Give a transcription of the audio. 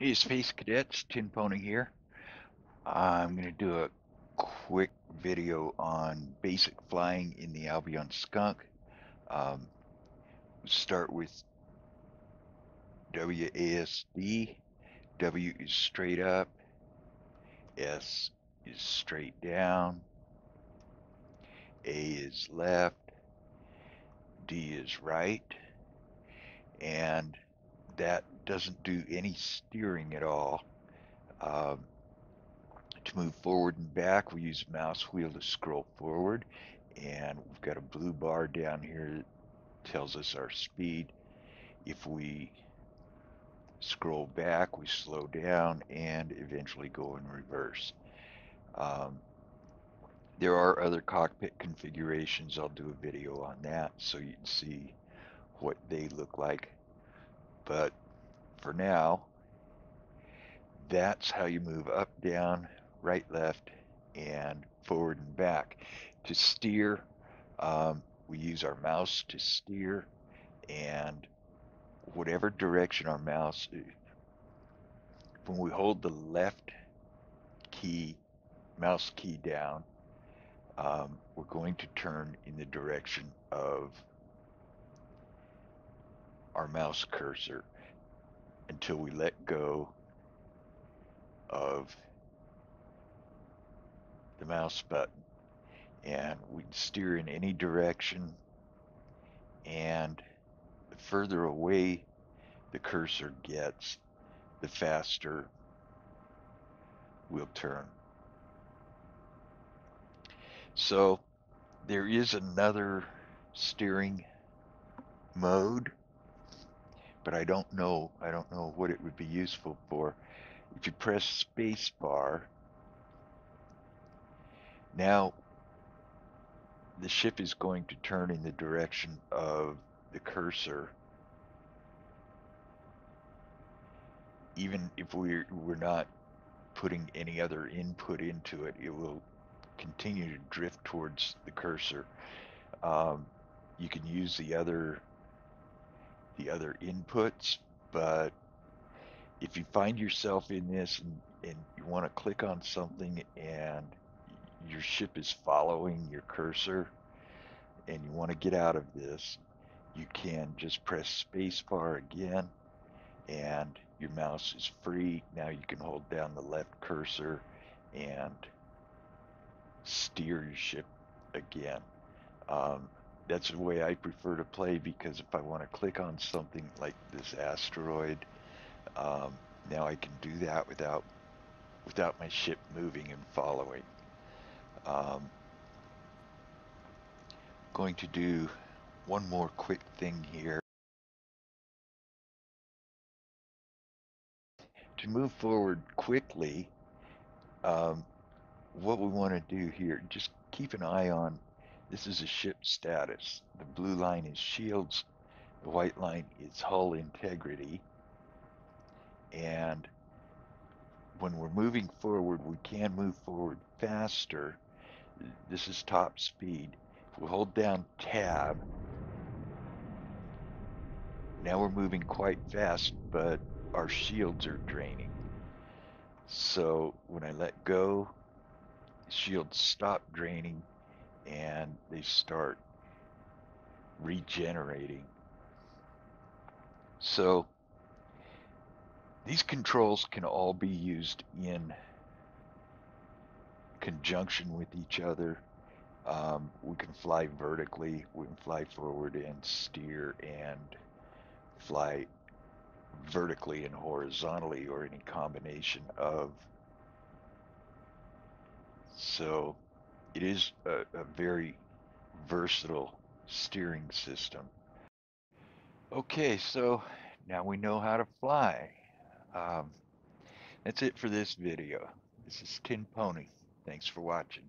Hey, Space Cadets, Tin Pony here. I'm going to do a quick video on basic flying in the Albion Skunk. Um, start with WASD. W is straight up. S is straight down. A is left. D is right. And that doesn't do any steering at all. Um, to move forward and back, we use mouse wheel to scroll forward, and we've got a blue bar down here that tells us our speed. If we scroll back, we slow down and eventually go in reverse. Um, there are other cockpit configurations. I'll do a video on that so you can see what they look like. But for now, that's how you move up, down, right, left, and forward and back. To steer, um, we use our mouse to steer, and whatever direction our mouse, when we hold the left key, mouse key down, um, we're going to turn in the direction of our mouse cursor until we let go of the mouse button. And we can steer in any direction. And the further away the cursor gets the faster we'll turn. So there is another steering mode but I don't know. I don't know what it would be useful for. If you press spacebar, now the ship is going to turn in the direction of the cursor. Even if we're, we're not putting any other input into it, it will continue to drift towards the cursor. Um, you can use the other the other inputs, but if you find yourself in this and, and you want to click on something and your ship is following your cursor and you want to get out of this, you can just press spacebar again and your mouse is free. Now you can hold down the left cursor and steer your ship again. Um, that's the way I prefer to play because if I want to click on something like this asteroid, um, now I can do that without without my ship moving and following. Um, going to do one more quick thing here. To move forward quickly, um, what we want to do here, just keep an eye on this is a ship status. The blue line is shields, the white line is hull integrity. And when we're moving forward, we can move forward faster. This is top speed. If we hold down tab, now we're moving quite fast, but our shields are draining. So when I let go, shields stop draining and they start regenerating. So these controls can all be used in conjunction with each other. Um, we can fly vertically, we can fly forward and steer and fly vertically and horizontally or any combination of. So it is a, a very versatile steering system. Okay, so now we know how to fly. Um, that's it for this video. This is Tin Pony. Thanks for watching.